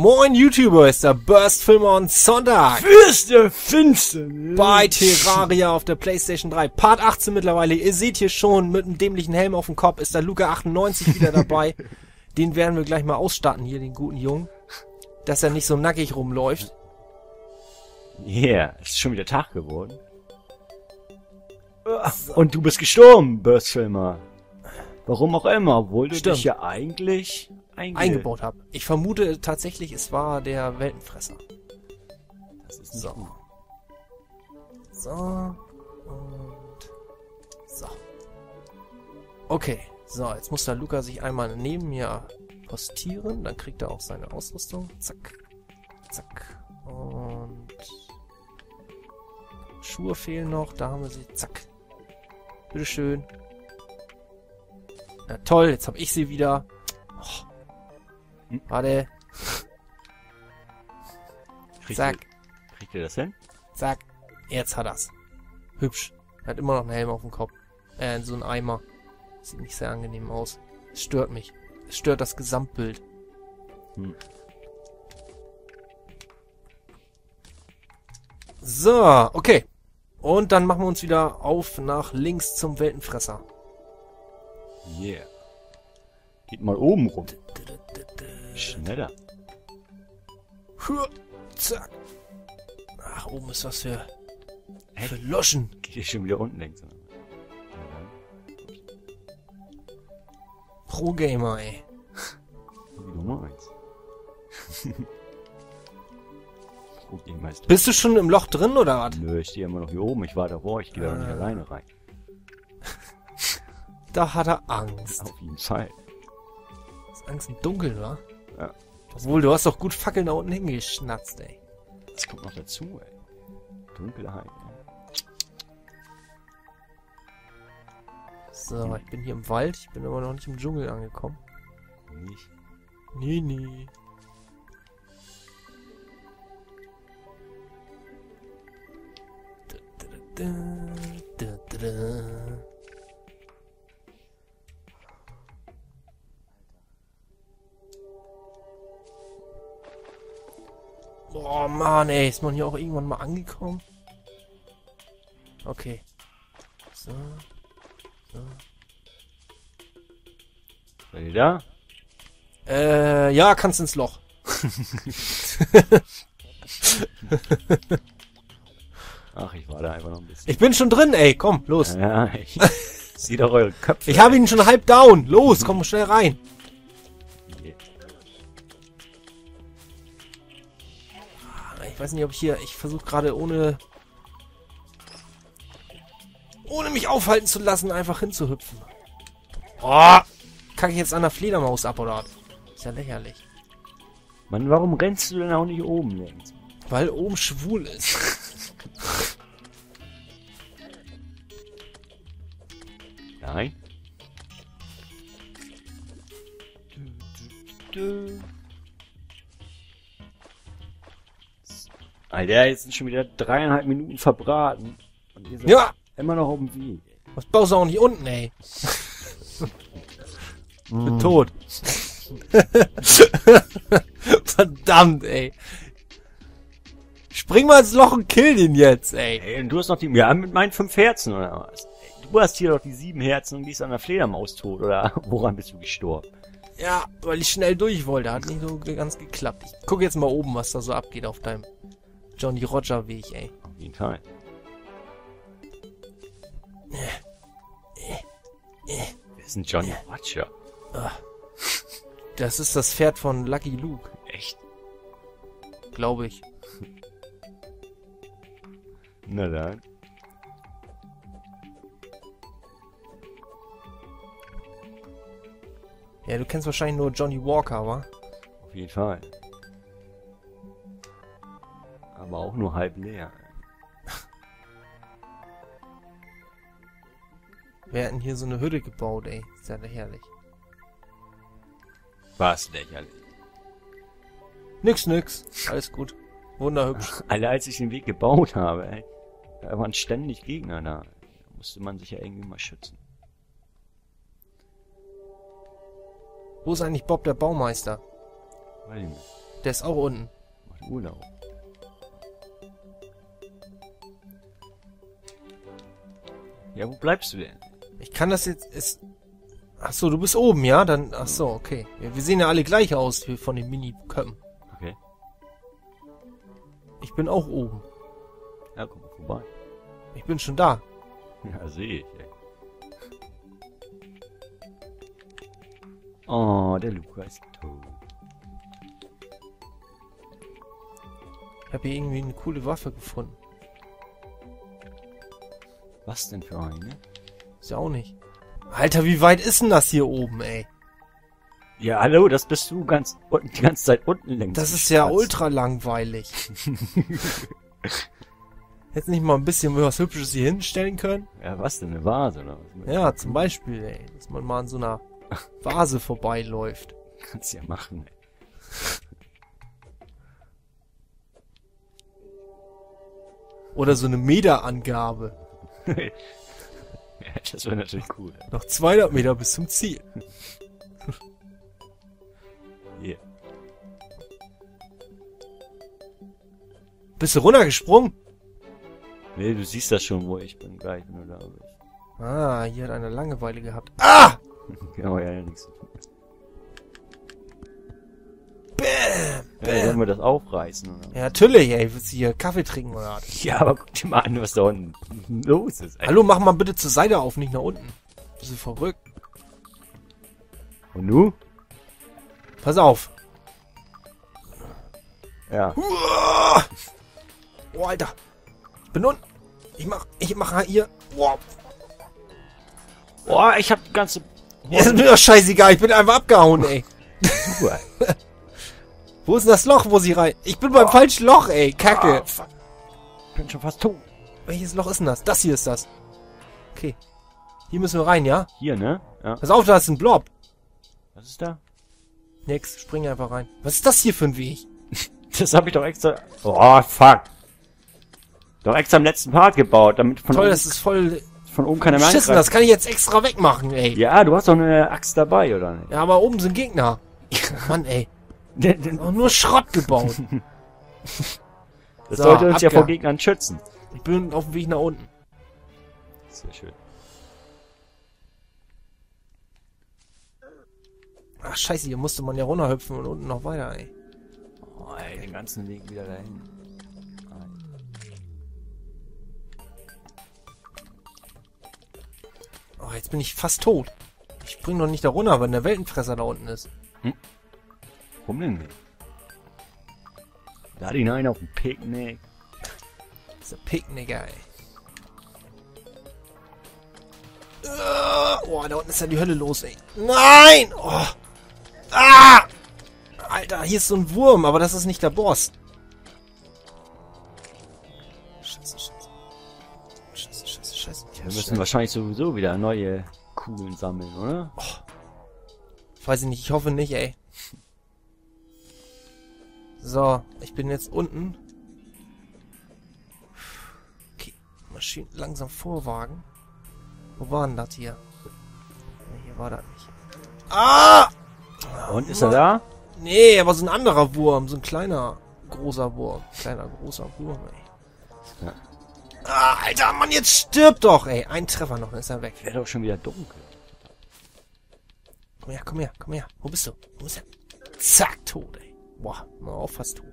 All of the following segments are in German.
Moin YouTuber, ist der Burst Film on Sonntag Fürste Finsternis. bei Terraria auf der Playstation 3. Part 18 mittlerweile. Ihr seht hier schon, mit einem dämlichen Helm auf dem Kopf ist der Luca98 wieder dabei. Den werden wir gleich mal ausstatten hier, den guten Jungen. Dass er nicht so nackig rumläuft. Yeah, es ist schon wieder Tag geworden. Und du bist gestorben, Burstfilmer. Warum auch immer, obwohl du Stimmt. dich ja eigentlich einge eingebaut habe. Ich vermute tatsächlich, es war der Weltenfresser. Das ist So. gut. So. Und. So. Okay. So, jetzt muss der Luca sich einmal neben mir postieren. Dann kriegt er auch seine Ausrüstung. Zack. Zack. Und. Schuhe fehlen noch. Da haben wir sie. Zack. Bitteschön. Na toll, jetzt habe ich sie wieder. Hm. Warte. Kriegt Zack. Ihr, kriegt ihr das hin? Zack. Jetzt hat er's. Hübsch. Er hat immer noch einen Helm auf dem Kopf. Äh, so ein Eimer. Sieht nicht sehr angenehm aus. Es stört mich. Es stört das Gesamtbild. Hm. So, okay. Und dann machen wir uns wieder auf nach links zum Weltenfresser. Yeah. Geht mal oben rum. Schneller. Huah, Zack. Ach, oben ist was für, Hä? für Loschen. Geht ihr schon wieder unten längs? Pro-Gamer, ey. Ja, Wie du meinst. Okay, Meister. Bist du schon im Loch drin, oder was? Nö, ich stehe immer noch hier oben. Ich war davor, ich gehe da nicht Ah. alleine rein. Da hat er Angst. Auf jeden Fall. Ist Angst im Dunkeln, wa? Ja. Obwohl, du hast doch gut Fackeln da unten hingeschnatzt, ey. Das kommt noch dazu, ey. Dunkelheit. ey. So, ich bin hier im Wald. Ich bin aber noch nicht im Dschungel angekommen. Nicht. Nee, nee. Da, da, da, da, da. Boah, Mann, ey. Ist man hier auch irgendwann mal angekommen? Okay. So. So. Seid ihr da? Äh, ja, kannst ins Loch. Ach, ich war da einfach noch ein bisschen. Ich bin schon drin, ey. Komm, los. Ja, ich sieh doch eure Köpfe. Ich habe ihn schon halb down. Los, komm schnell rein. Ich weiß nicht, ob ich hier... Ich versuche gerade ohne... Ohne mich aufhalten zu lassen, einfach hinzuhüpfen. Oh! Kacke ich jetzt an der Fledermaus ab, oder? Ist ja lächerlich. Mann, warum rennst du denn auch nicht oben längs? Weil oben schwul ist. Nein. Alter, jetzt sind schon wieder dreieinhalb Minuten verbraten. Und ihr seid Ja! immer noch auf dem Weg. Was baust du auch nicht unten, ey? Bin tot. Verdammt, ey. Spring mal ins Loch und kill den jetzt, ey. Ey, und du hast noch die, ja, mit meinen fünf Herzen, oder was? Ey, du hast hier doch die sieben Herzen und gehst an der Fledermaus tot, oder woran bist du gestorben? Ja, weil ich schnell durch wollte. Hat nicht so ganz geklappt. Ich guck jetzt mal oben, was da so abgeht auf deinem Johnny Roger Weg, ey. Auf jeden Fall. Wir sind Johnny Watcher. Das ist das Pferd von Lucky Luke, Echt? glaube ich. Na dann. Ja, du kennst wahrscheinlich nur Johnny Walker, wa? Auf jeden Fall. Auch nur halb leer. Wer hat denn hier so eine Hütte gebaut, ey? Ist ja lächerlich. Was lächerlich. Nix, nix. Alles gut. Wunderhübsch. Alle als ich den Weg gebaut habe, ey. Da waren ständig Gegner da. Da musste man sich ja irgendwie mal schützen. Wo ist eigentlich Bob der Baumeister? Weiß ich nicht. Der ist auch unten. Macht Urlaub. Ja, wo bleibst du denn? Ich kann das jetzt... Ist, ach so, du bist oben, ja? Dann... Ach so, okay. Wir, wir sehen ja alle gleich aus wie von den Mini-Köppen. Okay. Ich bin auch oben. Ja, komm mal vorbei. Ich bin schon da. Ja, sehe ich, ey. Oh, der Luca ist tot. Ich habe hier irgendwie eine coole Waffe gefunden. Was denn für eine? Ist ja auch nicht. Alter, wie weit ist denn das hier oben, ey? Ja, hallo, das bist du ganz unten, die ganze Zeit unten längs. Das ist ja ultra langweilig. Jetzt nicht mal ein bisschen was Hübsches hier hinstellen können? Ja, was denn, eine Vase oder was? Ja, zum Beispiel, ey, dass man mal an so einer Vase vorbeiläuft. Kannst ja machen, ey. Oder so eine Meterangabe. Ja, das wäre natürlich cool. Noch 200 Meter bis zum Ziel. Yeah. Bist du runtergesprungen? Nee, du siehst das schon, wo ich bin, gleich, wenn du da bist. Ah, hier hat einer Langeweile gehabt. Ah! genau, ja, ja, nichts Bäm! Ja, sollen wir das aufreißen, oder? Ja, natürlich, ey. Willst du hier Kaffee trinken oder was? Ja, aber guck dir mal an, was da unten los ist, ey. Hallo, mach mal bitte zur Seite auf, nicht nach unten. Bist du verrückt? Und du? Pass auf. Ja. Uah! Oh, Alter. Ich bin unten. Ich mach, ich mach hier. Wow. Boah, ich hab die ganze... Ja, ist mir doch scheißegal. Ich bin einfach abgehauen, ey. Ey. Wo ist denn das Loch, wo sie rein? Ich bin beim falschen Loch, ey. Kacke. Fuck. Ich bin schon fast tot. Welches Loch ist denn das? Das hier ist das. Okay. Hier müssen wir rein, ja? Hier, ne? Ja. Pass auf, da ist ein Blob. Was ist da? Nix, spring einfach rein. Was ist das hier für ein Weg? Das habe ich doch extra... Oh, fuck. Doch extra im letzten Part gebaut, damit von, Toll, oben, das ist voll von oben keiner mehr beschissen. angreift. Das kann ich jetzt extra wegmachen, ey. Ja, Ja, du hast doch eine Axt dabei, oder nicht? aber oben sind Gegner. Oh Mann, ey. Auch nur Schrott gebaut. Das So, sollte uns ja vor Gegnern schützen. Ich bin auf dem Weg nach unten. Sehr schön. Ach, scheiße, hier musste man ja runterhüpfen und unten noch weiter, ey. Oh, ey, den ganzen Weg wieder dahin. Oh, jetzt bin ich fast tot. Ich spring doch nicht da runter, wenn der Weltenfresser da unten ist. Warum denn nicht? Lad ihn ein auf ein Picknick. Das ist ein Picknicker, ey. Oh, da unten ist ja die Hölle los, ey. Nein! Oh. Ah! Alter, hier ist so ein Wurm, aber das ist nicht der Boss. Scheiße, scheiße. Scheiße, scheiße, scheiße. Wir müssen wahrscheinlich sowieso wieder neue Kugeln sammeln, oder? Weiß ich nicht, ich hoffe nicht, ey. So, ich bin jetzt unten. Okay, Maschinen langsam vorwagen. Wo war denn das hier? Nee, hier war das nicht. Ah! Und ist er da? Nee, aber so ein anderer Wurm, so ein kleiner, großer Wurm. Kleiner, großer Wurm, ey. Ja. Ah, Alter, Mann, jetzt stirb doch, ey. Ein Treffer noch, dann ist er weg. Wäre doch schon wieder dunkel. Komm her, komm her, komm her. Wo bist du? Wo ist er? Zack, tot, ey. Boah, mal auf, fast tot.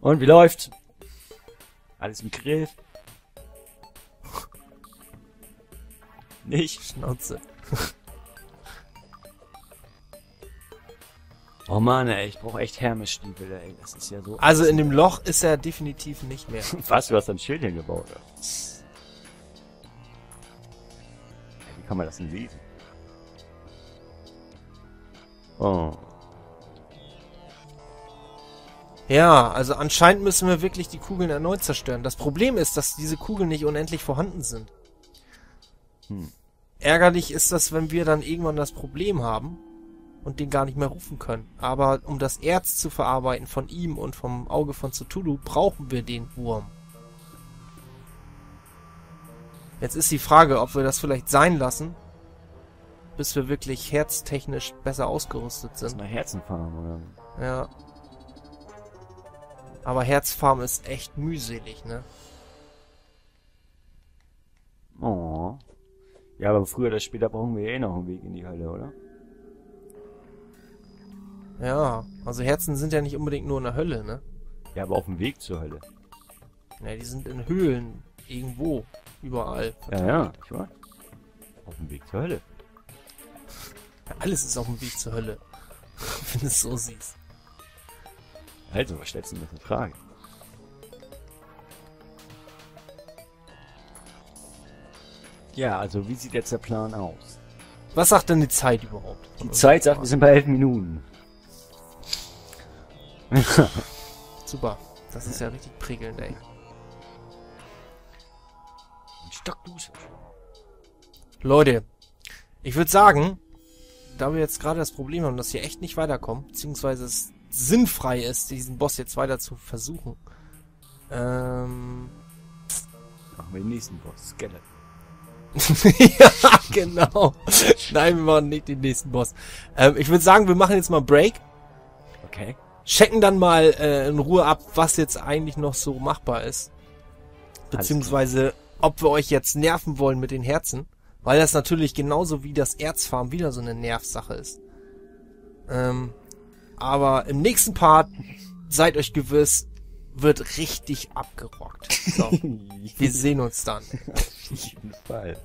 Und wie läuft's? Alles im Griff? Nicht? Schnauze. Oh Mann, ey, ich brauche echt Hermesstiefel, ey. Das ist ja so... Also in dem Loch ist er definitiv nicht mehr. Was, du hast ein Schild hingebaut, oder? Kann man das denn lesen? Oh. Ja, also anscheinend müssen wir wirklich die Kugeln erneut zerstören. Das Problem ist, dass diese Kugeln nicht unendlich vorhanden sind. Hm. Ärgerlich ist das, wenn wir dann irgendwann das Problem haben und den gar nicht mehr rufen können. Aber um das Erz zu verarbeiten von ihm und vom Auge von Cthulhu, brauchen wir den Wurm. Jetzt ist die Frage, ob wir das vielleicht sein lassen bis wir wirklich herztechnisch besser ausgerüstet Das ist sind. mal Herzenfarm, oder? Ja. Aber Herzfarm ist echt mühselig, ne? Oh. Ja, aber früher oder später brauchen wir eh noch einen Weg in die Hölle, oder? Ja, also Herzen sind ja nicht unbedingt nur in der Hölle, ne? Ja, aber auf dem Weg zur Hölle. Ja, die sind in Höhlen. Irgendwo. Überall. Ja, ja, ich weiß. Auf dem Weg zur Hölle. Ja, alles ist auf dem Weg zur Hölle. Wenn du es so siehst. Also, was stellst du denn für eine Frage? Ja, also wie sieht jetzt der Plan aus? Was sagt denn die Zeit überhaupt? Die Zeit sagt, wir sind bei elf Minuten. Super. Das ist ja richtig prickelnd, ey. Ein Stockdusche. Leute, ich würde sagen, da wir jetzt gerade das Problem haben, dass hier echt nicht weiterkommen, beziehungsweise es sinnfrei ist, diesen Boss jetzt weiter zu versuchen, ähm, Machen wir den nächsten Boss. Skeleton. ja, genau. Nein, wir machen nicht den nächsten Boss. Ähm, ich würde sagen, wir machen jetzt mal Break, Okay. checken dann mal äh, in Ruhe ab, was jetzt eigentlich noch so machbar ist. Beziehungsweise, ob wir euch jetzt nerven wollen mit den Herzen. Weil das natürlich genauso wie das Erzfarm wieder so eine Nervsache ist. Ähm, aber im nächsten Part, seid euch gewiss, wird richtig abgerockt. So, wir sehen uns dann. Auf jeden Fall.